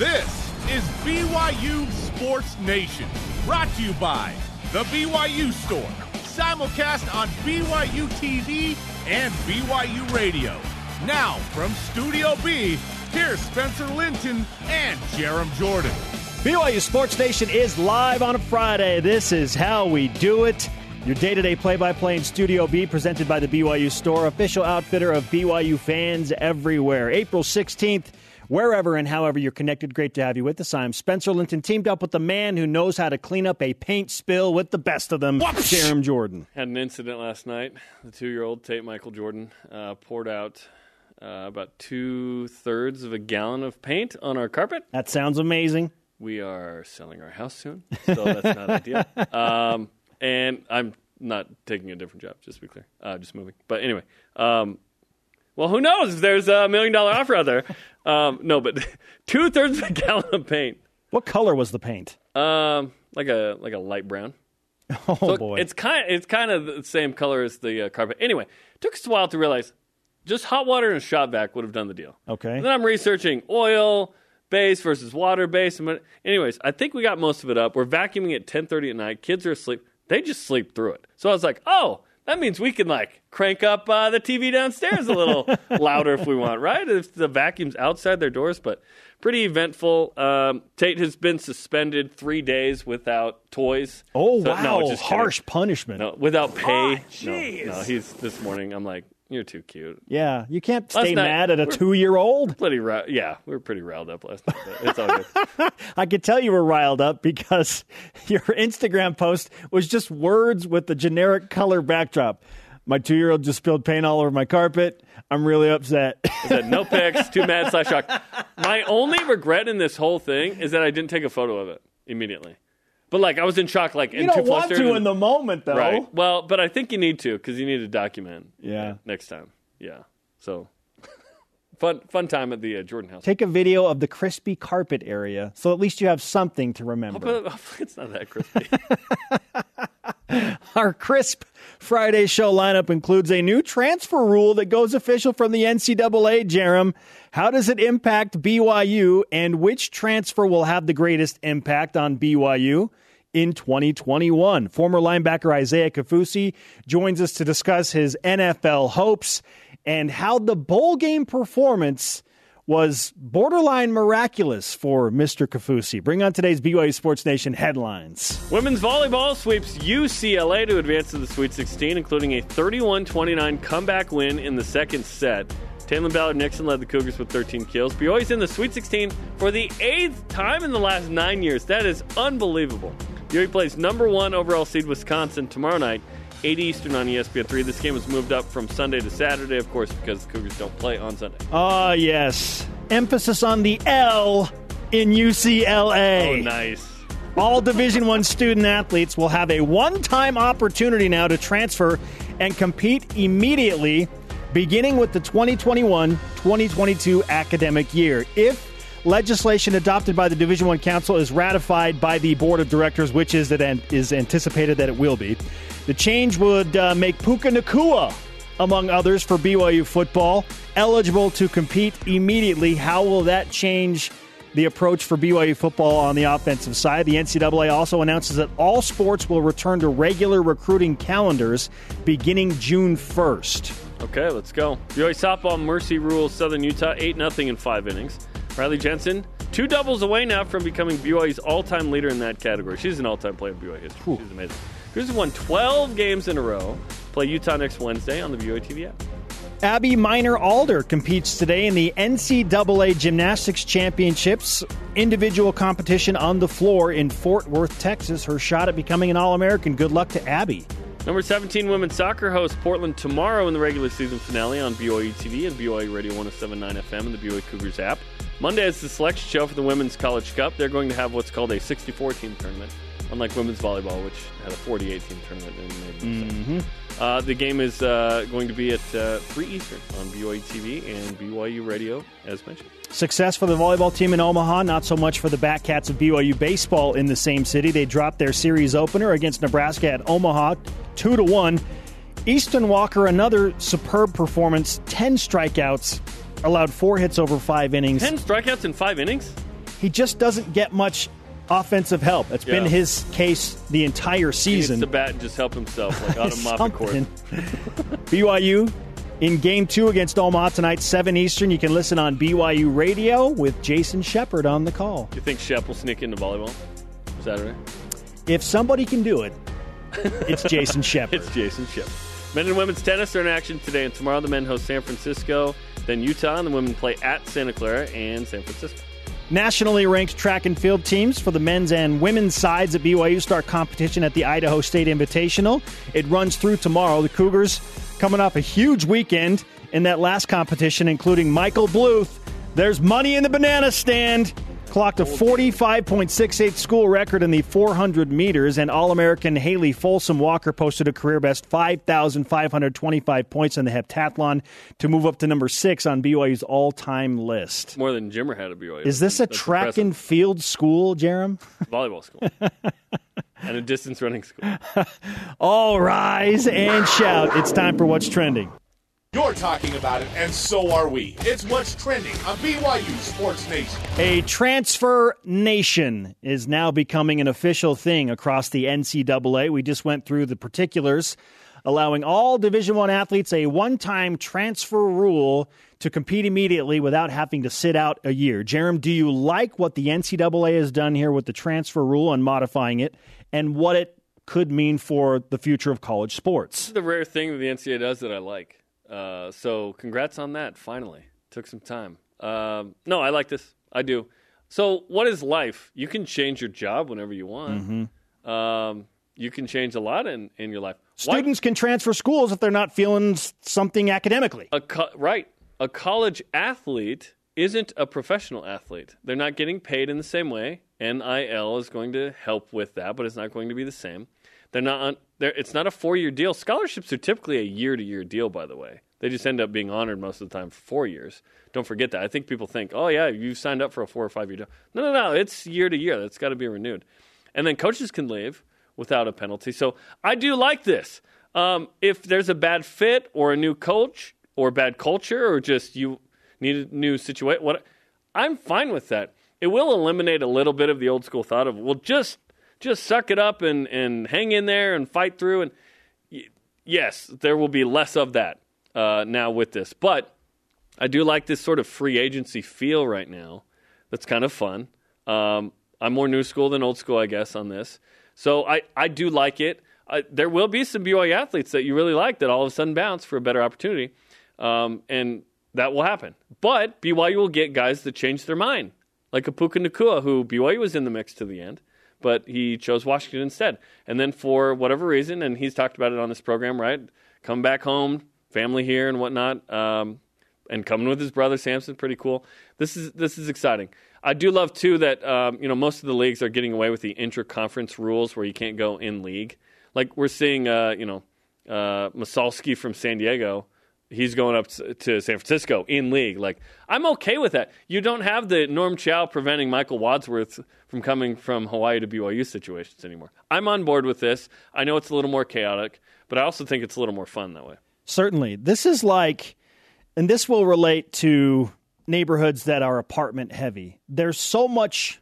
This is BYU Sports Nation, brought to you by The BYU Store, simulcast on BYU TV and BYU Radio. Now, from Studio B, here's Spencer Linton and Jarom Jordan. BYU Sports Nation is live on a Friday. This is how we do it. Your day to day play by play in Studio B, presented by the BYU Store, official outfitter of BYU fans everywhere. April 16th, wherever and however you're connected, great to have you with us. I'm Spencer Linton, teamed up with the man who knows how to clean up a paint spill with the best of them, Jarom Jordan. Had an incident last night. The two year old Tate Michael Jordan uh, poured out uh, about two thirds of a gallon of paint on our carpet. That sounds amazing. We are selling our house soon, so that's not ideal. Um, and I'm not taking a different job, just to be clear. Uh, just moving. But anyway, um, well, who knows if there's a million dollar offer out there? Um, no, but two thirds of a gallon of paint. What color was the paint? Um, like a like a light brown. Oh, So boy. it's kind it's kind of the same color as the uh, carpet. Anyway, took us a while to realize just hot water and a shop vac would have done the deal. Okay. And then I'm researching oil base versus water base. Anyways, I think we got most of it up. We're vacuuming at 10:30 at night. Kids are asleep. They just sleep through it. So I was like, oh. That means we can like crank up uh, the TV downstairs a little louder if we want, right? If the vacuum's outside their doors, but pretty eventful. Um, Tate has been suspended three days without toys. oh, So- wow. no, just kidding. Harsh punishment. No, without pay. Ah, no, jeez. no, he's this morning. I'm like, you're too cute. Yeah, you can't stay night- mad at a two year old. Bloody ri- yeah, we were pretty riled up last night. It's all good. I could tell you were riled up because your Instagram post was just words with the generic color backdrop. My two year old just spilled paint all over my carpet. I'm really upset. Said no pics, too mad slash shocked. My only regret in this whole thing is that I didn't take a photo of it immediately. But like I was in shock, like you and don't too want flustered to and- in the moment, though. right. Well, but I think you need to because you need to document. Yeah. Next time. Yeah. So fun fun time at the uh, Jordan house. Take a video of the crispy carpet area so at least you have something to remember. But hopefully it's not that crispy. Our crisp Friday show lineup includes a new transfer rule that goes official from the NCAA, Jarom. How does it impact BYU and which transfer will have the greatest impact on BYU? In 2021. Former linebacker Isaiah Kaufusi joins us to discuss his NFL hopes and how the bowl game performance was borderline miraculous for Mr. Kaufusi. Bring on today's BYU Sports Nation headlines. Women's volleyball sweeps UCLA to advance to the Sweet 16, including a 31 29 comeback win in the second set. Taylor Ballard Nixon led the Cougars with 13 kills. BYU's in the Sweet 16 for the eighth time in the last nine years. That is unbelievable. BYU plays number one overall seed Wisconsin tomorrow night, 8 Eastern on E ESPN3. This game was moved up from Sunday to Saturday, of course, because the Cougars don't play on Sunday. Ah, yes. Emphasis on the L in UCLA. Oh, nice. All Division One student athletes will have a one-time opportunity now to transfer and compete immediately, beginning with the 2021-2022 academic year. If legislation adopted by the Division One Council is ratified by the Board of Directors, which is that is anticipated that it will be, the change would uh, make Puka Nacua among others, for BYU football, eligible to compete immediately. How will that change the approach for BYU football on the offensive side? The NCAA also announces that all sports will return to regular recruiting calendars beginning June 1st. Okay, let's go. BYU softball Mercy rules Southern Utah 8 0 in five innings. Riley Jensen, two doubles away now from becoming BYU's all time leader in that category. She's an all time player in BYU history. She's amazing. Cougars won 12 games in a row. Play Utah next Wednesday on the BYU TV app. Abby Minor Alder competes today in the NCAA Gymnastics Championships individual competition on the floor in Fort Worth, Texas. Her shot at becoming an All American. Good luck to Abby. Number 17 women's soccer hosts Portland tomorrow in the regular season finale on BYU TV and BYU Radio 1079 FM and the BYU Cougars app. Monday is the selection show for the Women's College Cup. They're going to have what's called a 64 team tournament, unlike women's volleyball, which had a 48 team tournament. No. Uh, the game is uh, going to be at uh, 3 Eastern on BYU TV and BYU Radio, as mentioned. Success for the volleyball team in Omaha, not so much for the Batcats of BYU baseball in the same city. They dropped their series opener against Nebraska at Omaha, two to one. Easton Walker, another superb performance, ten strikeouts, allowed four hits over five innings. 10 strikeouts in five innings? he just doesn't get much offensive help. That's been his case the entire He needs season. to bat and just help himself, like Moffat court. BYU in game two against Omaha tonight, 7 Eastern. You can listen on BYU Radio with Jason Shepard on the call. Do you think Shep will sneak into volleyball Saturday? If somebody can do it, it's Jason Shepard. It's Jason Shepard. Men and women's tennis are in action today and tomorrow. The men host San Francisco, then Utah, and the women play at Santa Clara and San Francisco. Nationally ranked track and field teams for the men's and women's sides at BYU start competition at the Idaho State Invitational. It runs through tomorrow. The Cougars coming off a huge weekend in that last competition, including Michael Bluth. There's money in the banana stand. Clocked a 45.68 school record in the 400 meters, and All American Haley Folsom Walker posted a career best 5,525 points in the heptathlon to move up to number six on BYU's all time list. More than Jimmer had at BYU. Is this a That's track impressive. and field school, Jarom? volleyball school and a distance running school? All rise and shout. It's time for What's Trending. You're talking about it, and so are we. It's what's trending on BYU Sports Nation. A transfer nation is now becoming an official thing across the NCAA. We just went through the particulars, allowing all Division One athletes a one-time transfer rule to compete immediately without having to sit out a year. Jarom, do you like what the NCAA has done here with the transfer rule and modifying it, and what it could mean for the future of college sports? the rare thing that the NCAA does that I like. Uh, so congrats on that. Finally, took some time. Um, no, I like this. I do. So what is life? You can change your job whenever you want. Um, you can change a lot in, in your life. Why- Students can transfer schools if they're not feeling something academically. a co- right a college athlete isn't a professional athlete they're not getting paid in the same way nil is going to help with that but it's not going to be the same they're not on they're, it's not a four-year deal. Scholarships are typically a year-to-year deal by the way. They just end up being honored most of the time for four years. Don't forget that. I think people think oh yeah you signed up for a four or five year deal. No no no. It's year to year that's got to be renewed. And then coaches can leave without a penalty. So I do like this. Um, if there's a bad fit or a new coach or bad culture or just you need a new situation, what I'm fine with that. It will eliminate a little bit of the old school thought of well, just just suck it up and and hang in there and fight through. And yes, there will be less of that uh, now with this, but I do like this sort of free agency feel right now. That's kind of fun. Um, I'm more new school than old school, I guess, on this. So I, I do like it. I, there will be some BYU athletes that you really like that all of a sudden bounce for a better opportunity, um, and that will happen. But BYU will get guys that change their mind, like a Puka Nacua, who BYU was in the mix to the end, but he chose Washington instead. And then for whatever reason, and he's talked about it on this program, right? Come back home, family here and whatnot. Um, and coming with his brother Samson, pretty cool. This is this is exciting. I do love too that um, you know most of the leagues are getting away with the intra-conference rules where you can't go in league. Like we're seeing, uh, you know, uh, Masalski from San Diego, he's going up to San Francisco in league. Like I'm okay with that. You don't have the Norm Chow preventing Michael Wadsworth from coming from Hawaii to BYU situations anymore. I'm on board with this. I know it's a little more chaotic, but I also think it's a little more fun that way. Certainly. This is like, and this will relate to neighborhoods that are apartment heavy. There's so much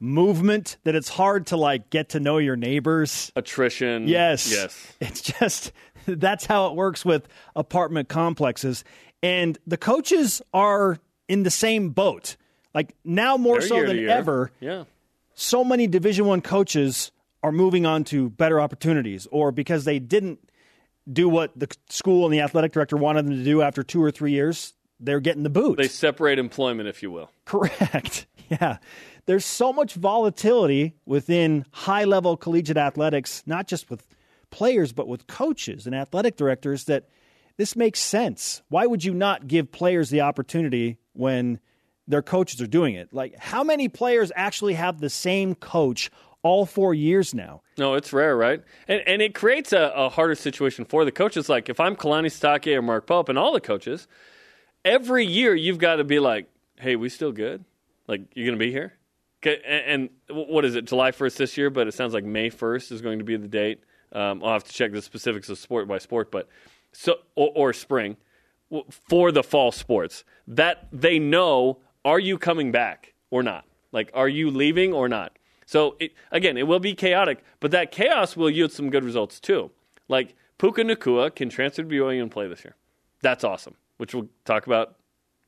movement that it's hard to like get to know your neighbors. Attrition. Yes. Yes. It's just that's how it works with apartment complexes. And the coaches are in the same boat. Like now more They're so than ever, Yeah. so many division 1 coaches are moving on to better opportunities or because they didn't do what the school and the athletic director wanted them to do after 2 or 3 years, they're getting the boot. They separate employment, if you will. Correct. Yeah. There's so much volatility within high level collegiate athletics, not just with players, but with coaches and athletic directors, that this makes sense. Why would you not give players the opportunity when their coaches are doing it? Like, how many players actually have the same coach all four years now? No, it's rare, right? And and it creates a, a harder situation for the coaches. Like if I'm Kalani Sitake or Mark Pope and all the coaches, every year you've got to be like, "Hey, we still good? Like you're going to be here?" 'Kay, And, and what is it? July 1st this year, but it sounds like May 1st is going to be the date. Um, I'll have to check the specifics of sport by sport, but so or, or spring for the fall sports that they know: Are you coming back or not? Like, are you leaving or not? So it, again, it will be chaotic, but that chaos will yield some good results too. Like Puka Nacua can transfer to BYU and play this year. That's awesome, which we'll talk about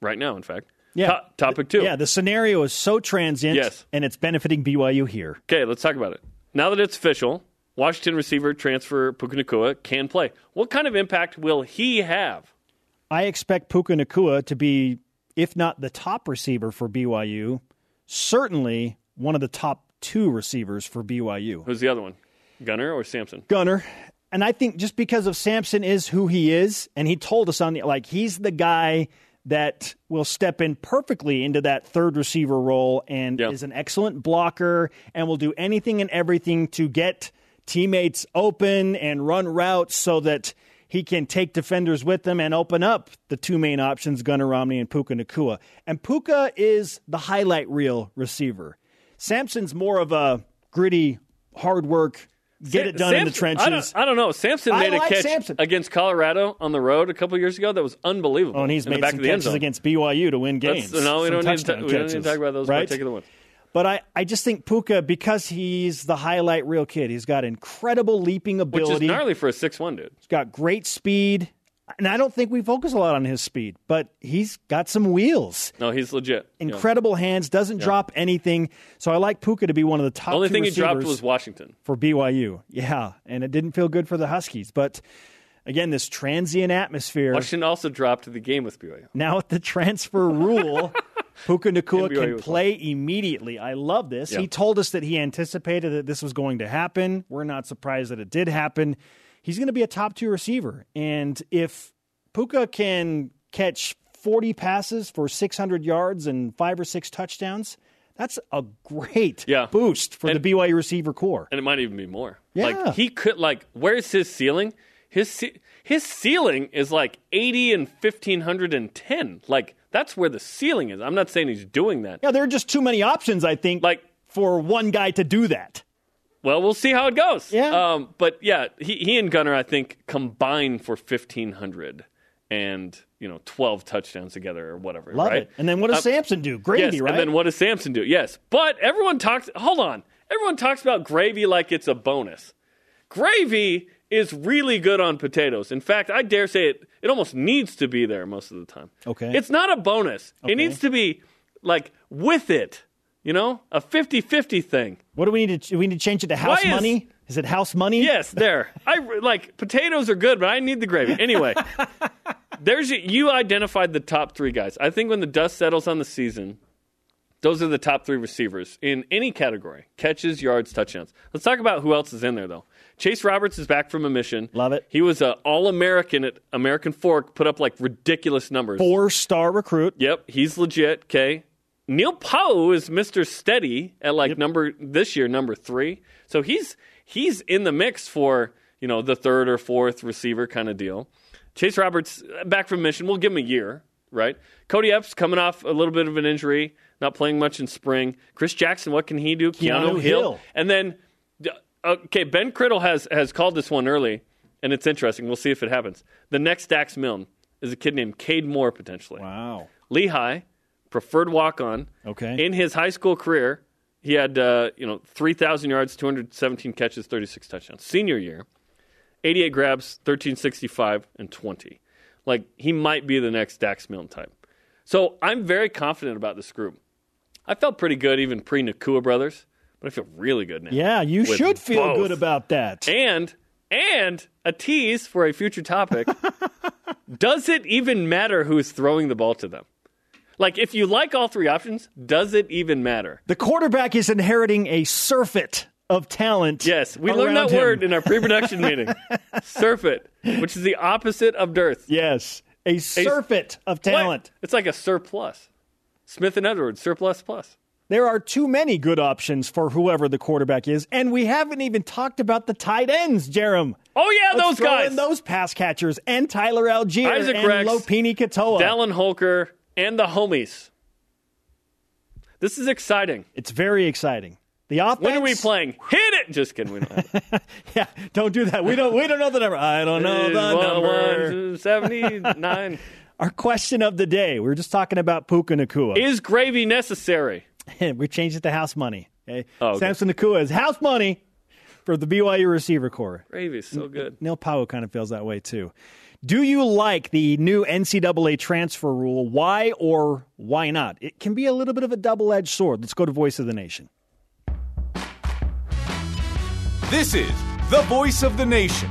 right now. In fact, Yeah. To- topic two. Yeah, the scenario is so transient, Yes. and it's benefiting BYU here. Okay, let's talk about it. Now that it's official, Washington receiver transfer Puka Nacua can play. What kind of impact will he have? I expect Puka Nacua to be, if not the top receiver for BYU, certainly one of the top two receivers for BYU. Who's the other one? Gunnar or Samson? Gunnar. And I think just because of Samson is who he is, and he told us on the like he's the guy that will step in perfectly into that third receiver role and Yeah. is an excellent blocker and will do anything and everything to get teammates open and run routes so that he can take defenders with him and open up the two main options, Gunnar Romney and Puka Nacua. And Puka is the highlight reel receiver. Samson's more of a gritty, hard work, get it done in the trenches. I don't, I don't know. Samson I made a catch Samson. against Colorado on the road a couple years ago that was unbelievable. Oh, and he's made back some of the end catches against BYU to win That's- games. No, we don't, need to, we don't need to talk about those right? particular ones. But I, I just think Puka, because he's the highlight reel kid, he's got incredible leaping ability. Which is gnarly for a six-one dude. He's got great speed. And I don't think we focus a lot on his speed, but he's got some wheels. No, he's legit. Yeah. Incredible hands, doesn't drop anything. So I like Puka to be one of the top The only thing he dropped was Washington. for BYU. Yeah, and it didn't feel good for the Huskies. But again, this transient atmosphere. Washington also dropped the game with BYU. Now with the transfer rule, Puka Nacua can play immediately. I love this. Yeah. He told us that he anticipated that this was going to happen. We're not surprised that it did happen. He's going to be a top two receiver. And if Puka can catch 40 passes for 600 yards and five or six touchdowns, that's a great Yeah. boost for And- the BYU receiver core. and it might even be more. Yeah. Like he could like where's his ceiling? His ce- his ceiling is like 80 and 1510. Like that's where the ceiling is. I'm not saying he's doing that. Yeah, there are just too many options, I think, Like for one guy to do that. well, we'll see how it goes. Yeah. Um but yeah, he he and Gunnar I think combined for 1500 and, you know, 12 touchdowns together or whatever, Love right? it. And then what does Uh, Samson do? Gravy, yes, right? And then what does Samson do? Yes. But everyone talks hold on. Everyone talks about gravy like it's a bonus. Gravy is really good on potatoes. In fact, I dare say it it almost needs to be there most of the time. Okay. It's not a bonus. It needs to be like with it. You know? A 50-50 thing. What do we need to? We need to change it to house is- money. Is it house money? Yes, there. I like potatoes are good, but I need the gravy. Anyway, there's you identified the top three guys. I think when the dust settles on the season, those are the top three receivers in any category: catches, yards, touchdowns. Let's talk about who else is in there, though. Chase Roberts is back from a mission. Love it. He was an All-American at American Fork, put up like ridiculous numbers. Four star recruit. Yep, he's legit. Okay. Neil Pau'u is Mr. Steady at like number this year, number three. So he's he's in the mix for you know the third or fourth receiver kind of deal. Chase Roberts uh, back from mission. We'll give him a year, right? Cody Epps coming off a little bit of an injury, not playing much in spring. Chris Jackson, what can he do? Keanu Hill. and then okay, Ben Criddle has has called this one early, and it's interesting. We'll see if it happens. The next Dax Milne is a kid named Cade Moore potentially. Wow. Lehigh, preferred walk on. Okay. In his high school career, he had uh, you know three thousand yards, two hundred seventeen catches, thirty six touchdowns. Senior year, eighty eight grabs, thirteen sixty five, and twenty. Like he might be the next Dax Milne type. So I'm very confident about this group. I felt pretty good even pre Nacua brothers, but I feel really good now. Yeah, you should feel both. good about that. And and a tease for a future topic. does it even matter who's throwing the ball to them? Like if you like all three options, does it even matter? the quarterback is inheriting a surfeit of talent. Yes, we learned that him. word in our pre-production meeting. Surfeit, which is the opposite of dearth. Yes, a surfeit of What? talent. It's like a surplus. Smith and Edwards, surplus plus. There are too many good options for whoever the quarterback is, and we haven't even talked about the tight ends, Jarom. Oh yeah, Let's those throw guys. in those pass catchers and Tyler Allgeier Isaac and Rex, Lopini Katoa. Dallin Holker and the homies. This is exciting. It's very exciting. The offense. When are we playing? Hit it! Just kidding. We don't. Yeah, don't do that. We don't. We don't know the number. I don't know the One, number. one, 79. Our question of the day. We were just talking about Puka Nacua. Is gravy necessary? we changed it to house money. Okay? Oh, okay. Samson Nacua is house money for the BYU receiver core. Gravy, so good. Neil Pau'u kind of feels that way too. Do you like the new NCAA transfer rule? Why or why not? It can be a little bit of a double edged sword. Let's go to Voice of the Nation. This is the voice of the nation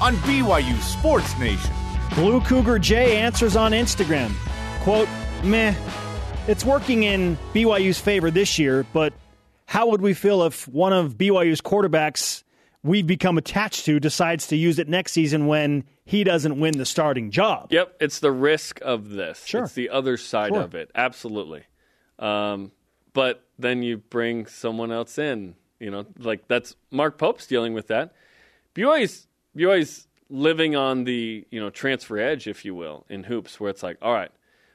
on BYU Sports Nation. Blue Cougar J answers on Instagram. Quote, meh, it's working in BYU's favor this year, but how would we feel if one of BYU's quarterbacks we've become attached to decides to use it next season when he doesn't win the starting job? Yep, it's the risk of this. Sure. It's the other side Sure. of it. Absolutely. Um, but then you bring someone else in. You know, like that's Mark Pope's dealing with that. BYU's BYU's living on the you know transfer edge, if you will, in hoops, where it's like, all right,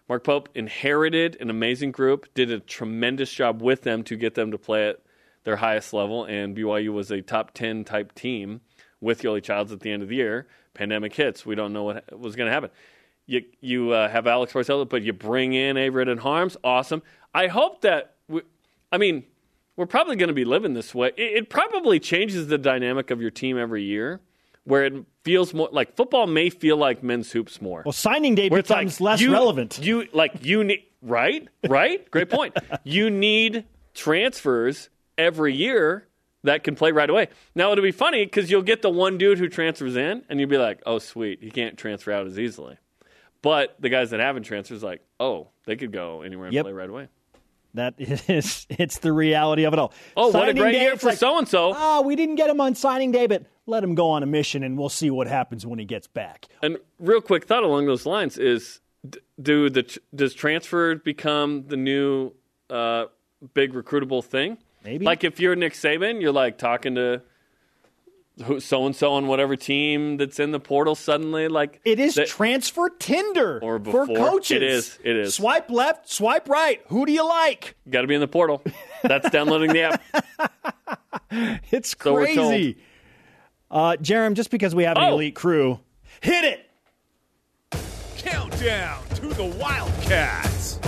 Mark Pope inherited an amazing group, did a tremendous job with them to get them to play at their highest level, and BYU was a top ten type team with Yoeli Childs at the end of the year. Pandemic hits, we don't know what was going to happen. You you uh, have Alex Barcello, but you bring in Averette and Haarms, awesome. I hope that we, I mean we're probably going to be living this way. It, it probably changes the dynamic of your team every year, where it feels more like football may feel like men's hoops more. Well, signing day becomes like less you- relevant. You like you need right, right. Great point. you need transfers every year that can play right away. Now it'll be funny because you'll get the one dude who transfers in, and you'll be like, "Oh, sweet, he can't transfer out as easily." But the guys that haven't transfers, like, oh, they could go anywhere and Yep. play right away. That is, it's the reality of it all. Oh, what a great day, year for so and so. Ah, we didn't get him on signing day, but let him go on a mission, and we'll see what happens when he gets back. And real quick thought along those lines is: do the does transfer become the new uh, big recruitable thing? Maybe. Like if you're Nick Saban, you're like talking to so and so on whatever team that's in the portal. Suddenly, like It is that- transfer Tinder Or for coaches. It is. It is. Swipe left, swipe right. Who do you like? got to be in the portal. That's downloading the app. It's So crazy. Uh, Jarom, just because we have an Oh. elite crew, hit it. Countdown to the Wildcats.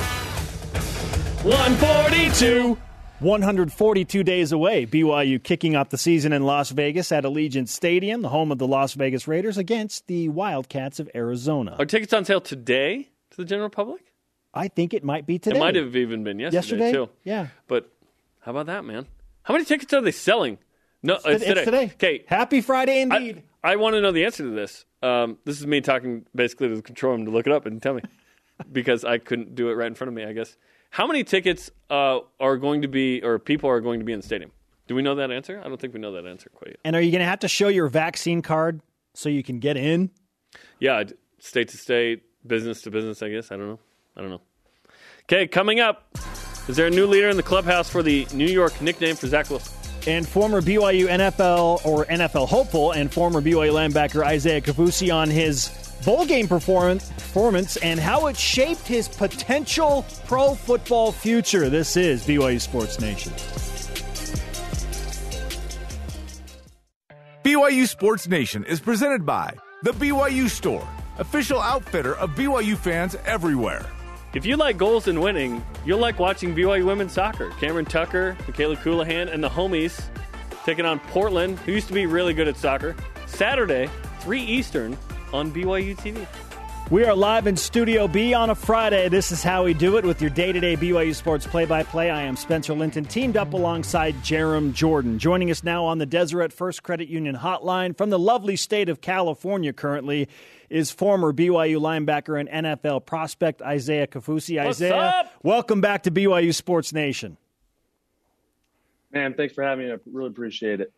142. 142 days away. BYU kicking off the season in Las Vegas at Allegiant Stadium, the home of the Las Vegas Raiders, against the Wildcats of Arizona. Are tickets on sale today to the general public? I think it might be today. It might have even been yesterday, yesterday. too. Yeah, But how about that, man? How many tickets are they selling? No, it's, it's today. today. Okay, Happy Friday indeed. I, I want to know the answer to this. Um, this is me talking basically to the control room to look it up and tell me because I couldn't do it right in front of me. I guess. How many tickets uh, are going to be, or people are going to be in the stadium? Do we know that answer? I don't think we know that answer quite yet. and are you going to have to show your vaccine card so you can get in? Yeah, state to state, business to business. I guess. I don't know. I don't know. Okay, coming up, is there a new leader in the clubhouse for the New York nickname for Zach Wilson? And former BYU NFL or NFL hopeful and former BYU linebacker Isaiah Kaufusi on his bowl game performance, performance and how it shaped his potential pro football future. This is BYU Sports Nation. BYU Sports Nation is presented by The BYU Store, official outfitter of BYU fans everywhere. If you like goals and winning, you'll like watching BYU women's soccer. Cameron Tucker, Mikayla Colohan, and the homies taking on Portland, who used to be really good at soccer. Saturday, 3 Eastern on BYU TV. We are live in Studio B on a Friday. This is how we do it with your day to day BYU Sports play by play. I am Spencer Linton, teamed up alongside Jarom Jordan. Joining us now on the Deseret First Credit Union hotline from the lovely state of California currently is former BYU linebacker and NFL prospect Isaiah Kaufusi. Isaiah, up? welcome back to BYU Sports Nation. Man, thanks for having me. I really appreciate it.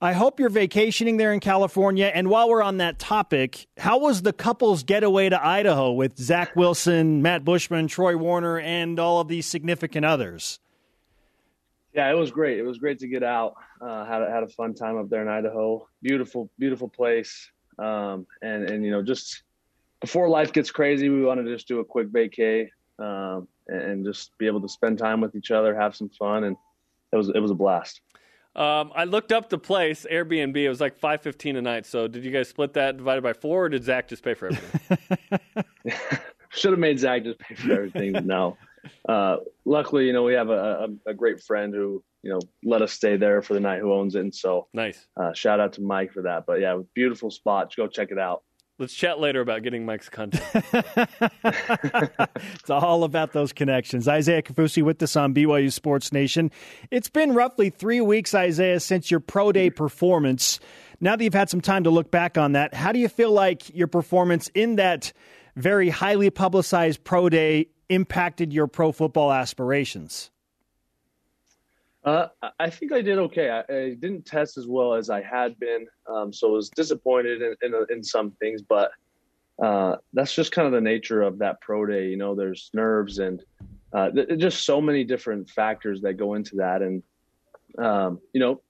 I hope you're vacationing there in California. And while we're on that topic, how was the couple's getaway to Idaho with Zach Wilson, Matt Bushman, Troy Warner, and all of these significant others? Yeah, it was great. It was great to get out. Uh, had a, had a fun time up there in Idaho. Beautiful, beautiful place. Um, and and you know, just before life gets crazy, we wanted to just do a quick vacay um, and, and just be able to spend time with each other, have some fun, and it was it was a blast. Um, I looked up the place, Airbnb. It was like five fifteen a night. So, did you guys split that divided by four, or did Zach just pay for everything? Should have made Zach just pay for everything, but no. uh, luckily, you know, we have a, a, a, great friend who, you know, let us stay there for the night who owns it. And so nice. Uh, shout out to Mike for that. But yeah, beautiful spot. Go check it out. Let's chat later about getting Mike's content. it's all about those connections. Isaiah Kaufusi with us on BYU Sports Nation. It's been roughly three weeks, Isaiah, since your pro day performance. Now that you've had some time to look back on that, how do you feel like your performance in that very highly publicized pro day impacted your pro football aspirations? Uh, I think I did okay. I, I, didn't test as well as I had been, um, so I was disappointed in, in, in some things. But uh, that's just kind of the nature of that pro day. You know, there's nerves and uh, th- just so many different factors that go into that. And um, you know,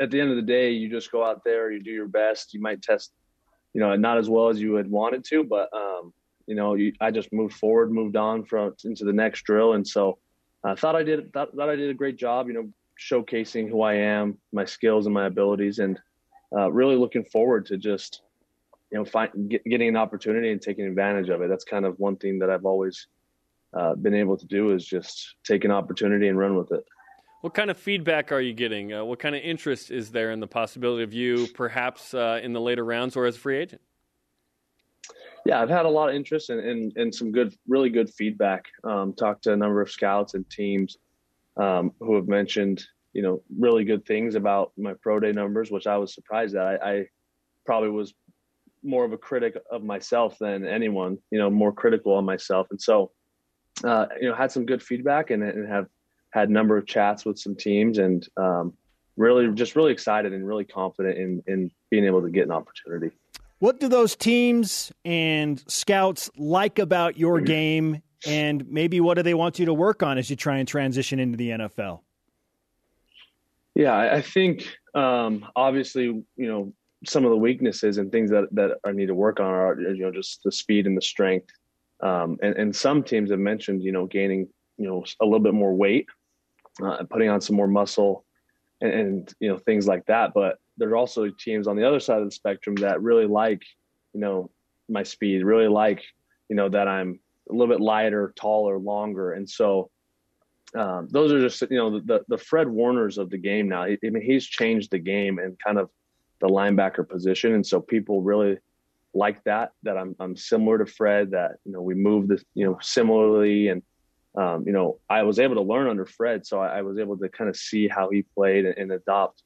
at the end of the day, you just go out there, you do your best. You might test, you know, not as well as you had wanted to, but um, you know, you, I just moved forward, moved on from into the next drill, and so I thought I did thought, thought I did a great job, you know, showcasing who I am, my skills and my abilities, and uh, really looking forward to just you know find, get, getting an opportunity and taking advantage of it. That's kind of one thing that I've always uh, been able to do is just take an opportunity and run with it. What kind of feedback are you getting? Uh, what kind of interest is there in the possibility of you perhaps uh, in the later rounds or as a free agent? Yeah, I've had a lot of interest and, and, and some good, really good feedback. Um, talked to a number of scouts and teams um, who have mentioned, you know, really good things about my pro day numbers, which I was surprised at. I, I probably was more of a critic of myself than anyone, you know, more critical on myself. And so, uh, you know, had some good feedback and, and have had a number of chats with some teams and um, really just really excited and really confident in, in being able to get an opportunity. What do those teams and scouts like about your game, and maybe what do they want you to work on as you try and transition into the NFL? Yeah, I think um, obviously, you know, some of the weaknesses and things that that I need to work on are, you know, just the speed and the strength. Um, and, and some teams have mentioned, you know, gaining, you know, a little bit more weight, uh, putting on some more muscle, and, and you know, things like that. But there are also teams on the other side of the spectrum that really like, you know, my speed, really like, you know, that I'm a little bit lighter, taller, longer. And so um, those are just, you know, the, the Fred Warners of the game now. I mean, he's changed the game and kind of the linebacker position. And so people really like that, that I'm, I'm similar to Fred, that, you know, we move this, you know, similarly. And, um, you know, I was able to learn under Fred. So I, I was able to kind of see how he played and, and adopt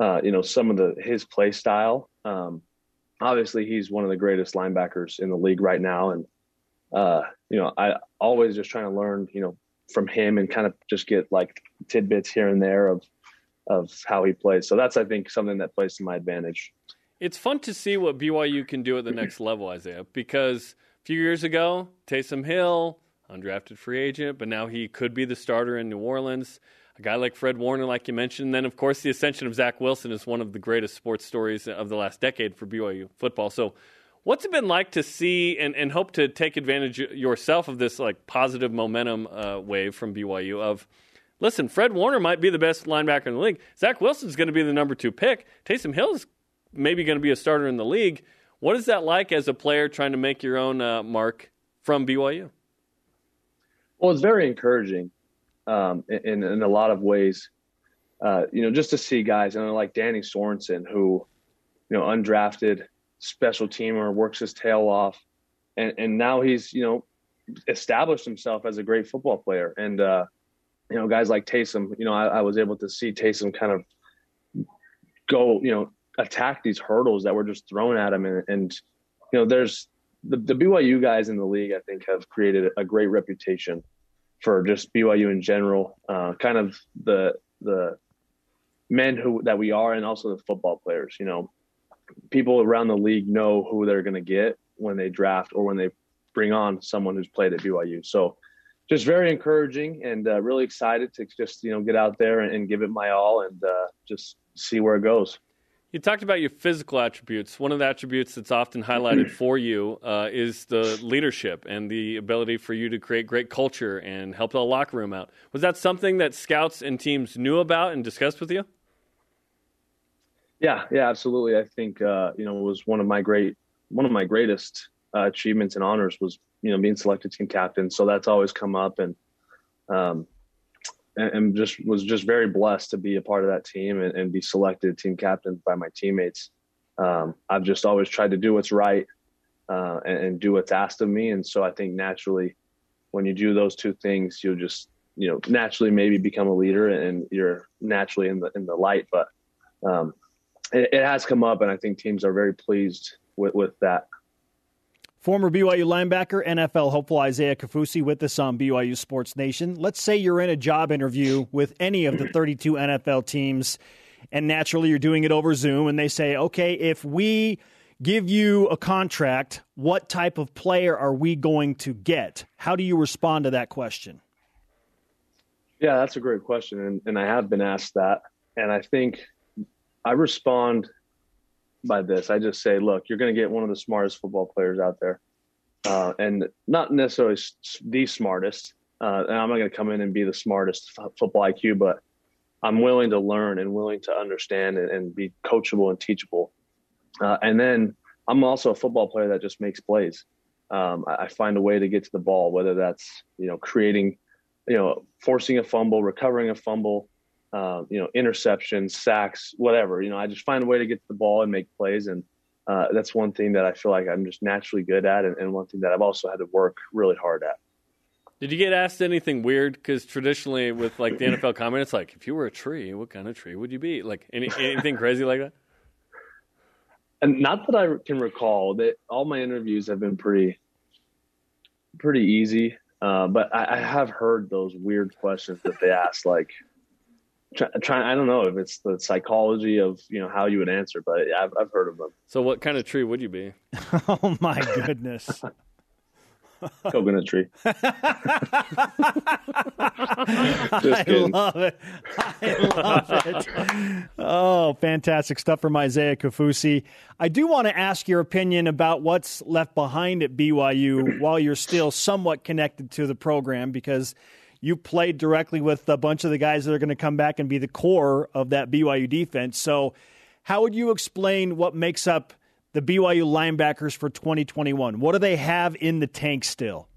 uh, you know, some of the his play style. Um, obviously, he's one of the greatest linebackers in the league right now, and uh, you know, I always just trying to learn, you know, from him and kind of just get like tidbits here and there of of how he plays. So that's I think something that plays to my advantage. It's fun to see what BYU can do at the next level, Isaiah, because a few years ago, Taysom Hill, undrafted free agent, but now he could be the starter in New Orleans a guy like Fred Warner, like you mentioned. And then, of course, the ascension of Zach Wilson is one of the greatest sports stories of the last decade for BYU football. So, what's it been like to see and, and hope to take advantage yourself of this like positive momentum uh, wave from BYU of listen, Fred Warner might be the best linebacker in the league. Zach Wilson's going to be the number two pick. Taysom Hill's maybe going to be a starter in the league. What is that like as a player trying to make your own uh, mark from BYU? Well, it's very encouraging um, in, in a lot of ways. Uh, you know, just to see guys, know, like Danny Sorensen, who, you know, undrafted special teamer, works his tail off, and and now he's you know established himself as a great football player. And uh, you know, guys like Taysom, you know, I, I was able to see Taysom kind of go, you know, attack these hurdles that were just thrown at him, and, and you know, there's the, the BYU guys in the league, I think, have created a great reputation for just BYU in general, uh, kind of the the men who that we are, and also the football players. You know, people around the league know who they're going to get when they draft or when they bring on someone who's played at BYU. So, just very encouraging and uh, really excited to just you know get out there and, and give it my all and uh, just see where it goes. You talked about your physical attributes. One of the attributes that's often highlighted for you uh, is the leadership and the ability for you to create great culture and help the locker room out. Was that something that scouts and teams knew about and discussed with you? Yeah, yeah, absolutely. I think uh, you know it was one of my great one of my greatest uh, achievements and honors was you know, being selected team captain. So that's always come up, and um, and, and just was just very blessed to be a part of that team and, and be selected team captain by my teammates. Um, I've just always tried to do what's right uh, and, and do what's asked of me, and so I think naturally, when you do those two things, you'll just you know naturally maybe become a leader and you're naturally in the in the light. But um, it, it, has come up and i think teams are very pleased with with that Former BYU linebacker, NFL hopeful Isaiah Kaufusi with us on BYU Sports Nation. Let's say you're in a job interview with any of the 32 NFL teams, and naturally you're doing it over Zoom, and they say, okay, if we give you a contract, what type of player are we going to get? How do you respond to that question? Yeah, that's a great question, and, and I have been asked that, and I think I respond by this. I just say, look, you're going to get one of the smartest football players out there, uh, and not necessarily the smartest. Uh, and I'm not going to come in and be the smartest football IQ, but I'm willing to learn and willing to understand and, and be coachable and teachable. Uh, and then I'm also a football player that just makes plays. Um, I, I, find a way to get to the ball, whether that's you know creating you know, forcing a fumble, recovering a fumble, uh, you know, interceptions, sacks, whatever. You know, I just find a way to get to the ball and make plays, and uh, that's one thing that I feel like I'm just naturally good at, and, and, one thing that I've also had to work really hard at. Did you get asked anything weird? Because traditionally, with like the NFL comment, it's like, if you were a tree, what kind of tree would you be? Like any, anything crazy like that? And not that I can recall. That all my interviews have been pretty, pretty easy. Uh, but I, I, have heard those weird questions that they ask, like trying. Try, I don't know if it's the psychology of you know how you would answer, but I've, I've heard of them. So, what kind of tree would you be? oh my goodness! coconut tree. I love it. I love it. Oh, fantastic stuff from Isaiah Kaufusi. I do want to ask your opinion about what's left behind at BYU while you're still somewhat connected to the program because you played directly with a bunch of the guys that are going to come back and be the core of that BYU defense. So, how would you explain what makes up the BYU linebackers for 2021? What do they have in the tank still?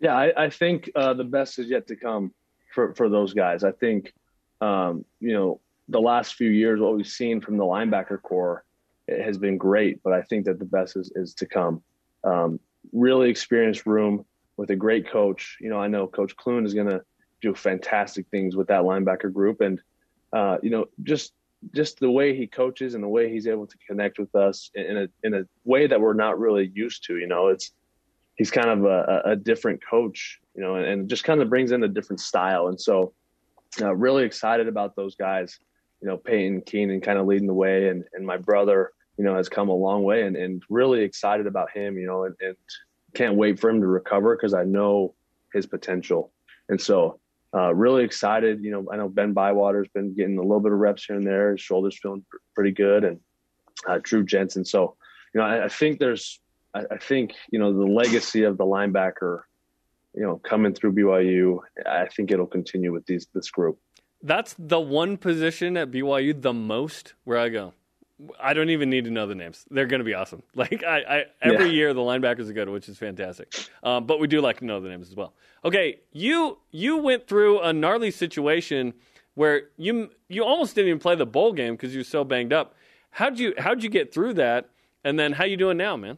Yeah, I, I think uh, the best is yet to come for, for those guys. I think, um, you know, the last few years, what we've seen from the linebacker core has been great, but I think that the best is, is to come. Um, really experienced room with a great coach. You know, I know Coach Clune is going to do fantastic things with that linebacker group. And, uh, you know, just just the way he coaches and the way he's able to connect with us in a in a way that we're not really used to. You know, it's he's kind of a, a different coach, you know, and, and, just kind of brings in a different style. And so, uh, really excited about those guys. You know, Peyton Keenan kind of leading the way, and and my brother, you know, has come a long way, and and really excited about him. You know, and, and can't wait for him to recover because I know his potential. And so, uh, really excited. You know, I know Ben Bywater's been getting a little bit of reps here and there. His shoulders feeling pr- pretty good, and uh, Drew Jensen. So, you know, I, I think there's, I, I, think you know, the legacy of the linebacker, you know, coming through BYU. I think it'll continue with these this group. That's the one position at BYU the most where I go. I don't even need to know the names. They're going to be awesome. Like I, I every yeah. year the linebackers are good, which is fantastic. Um, but we do like to know the names as well. Okay, you you went through a gnarly situation where you you almost didn't even play the bowl game because you were so banged up. How'd you how'd you get through that? And then how you doing now, man?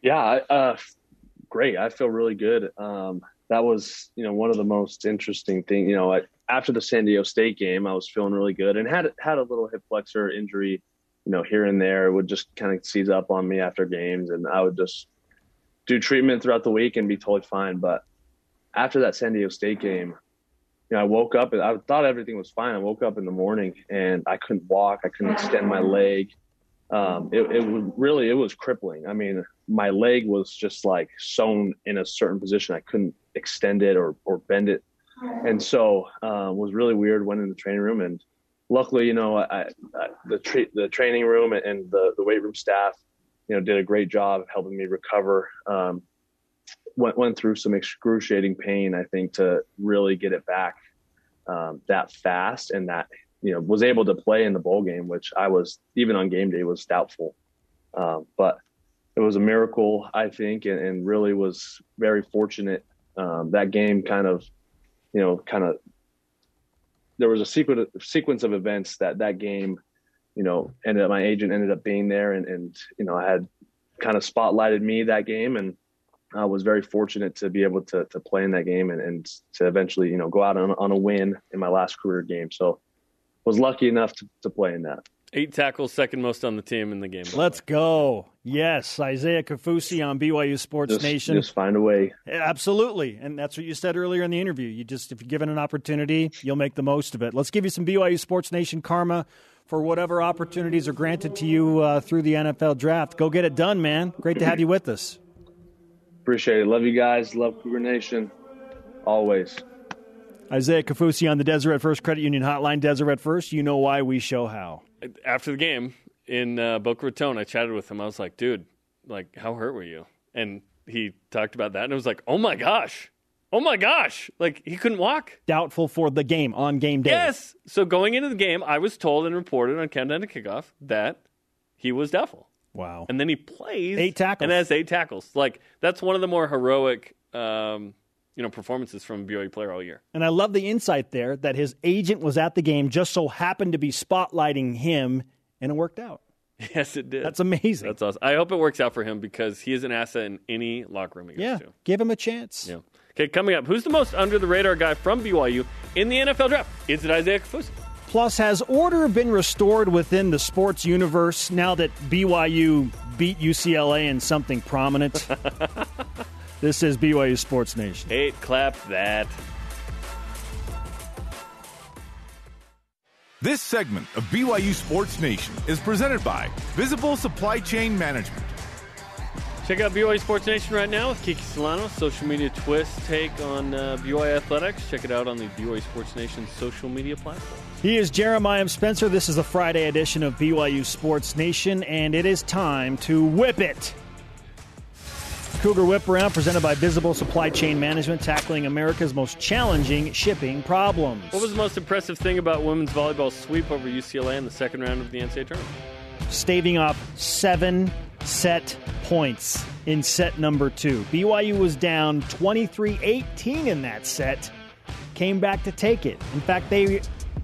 Yeah, uh, great. I feel really good. Um, that was you know one of the most interesting things. You know, I, after the San Diego State game, I was feeling really good and had had a little hip flexor injury, you know, here and there. It would just kind of seize up on me after games, and I would just do treatment throughout the week and be totally fine. But after that San Diego State game, you know, I woke up and I thought everything was fine. I woke up in the morning and I couldn't walk. I couldn't extend my leg. Um, it, it was really, it was crippling. I mean, my leg was just like sewn in a certain position. I couldn't extend it or, or bend it and so uh, was really weird. Went in the training room, and luckily, you know, I, I, the tra- the training room and the the weight room staff, you know, did a great job helping me recover. Um, went went through some excruciating pain, I think, to really get it back um, that fast, and that you know was able to play in the bowl game, which I was even on game day was doubtful. Um, but it was a miracle, I think, and, and really was very fortunate. Um, that game kind of, you know, kind of there was a sequence sequence of events that that game, you know, ended up my agent ended up being there, and and you know I had kind of spotlighted me that game, and I was very fortunate to be able to to play in that game and, and to eventually you know go out on, on a win in my last career game. So was lucky enough to, to play in that. Eight tackles, second most on the team in the game. Let's go. Yes, Isaiah Kaufusi on BYU Sports just, Nation. Just find a way. Absolutely, and that's what you said earlier in the interview. You just, if you're given an opportunity, you'll make the most of it. Let's give you some BYU Sports Nation karma for whatever opportunities are granted to you uh, through the NFL draft. Go get it done, man. Great to have you with us. Appreciate it. Love you guys. Love Cougar Nation. Always. Isaiah Kaufusi on the Deseret First Credit Union Hotline. Deseret First, you know why we show how. After the game in uh, Boca Raton, I chatted with him. I was like, dude, like, how hurt were you? And he talked about that, and it was like, oh my gosh. Oh my gosh. Like, he couldn't walk. Doubtful for the game on game day. Yes. So going into the game, I was told and reported on Countdown to Kickoff that he was doubtful. Wow. And then he plays eight tackles and has eight tackles. Like that's one of the more heroic, um, you know, performances from a BYU player all year. And I love the insight there that his agent was at the game, just so happened to be spotlighting him, and it worked out. Yes, it did. That's amazing. That's awesome. I hope it works out for him because he is an asset in any locker room he goes yeah, to. give him a chance. Yeah. Okay, coming up, who's the most under the radar guy from BYU in the NFL draft? Is it Isaiah Kaufusi? Plus, has order been restored within the sports universe now that BYU beat UCLA in something prominent? this is BYU Sports Nation. Eight, clap that. This segment of BYU Sports Nation is presented by Visible Supply Chain Management. Check out BYU Sports Nation right now with Kiki Solano, social media twist take on uh, BYU athletics. Check it out on the BYU Sports Nation social media platform. He is Jeremiah Spencer. This is the Friday edition of BYU Sports Nation, and it is time to whip it. Cougar Whip Around, presented by Visible Supply Chain Management, tackling America's most challenging shipping problems. What was the most impressive thing about women's volleyball sweep over UCLA in the second round of the NCAA tournament? Staving off seven set points in set number two. BYU was down 23 18 in that set, came back to take it. In fact, they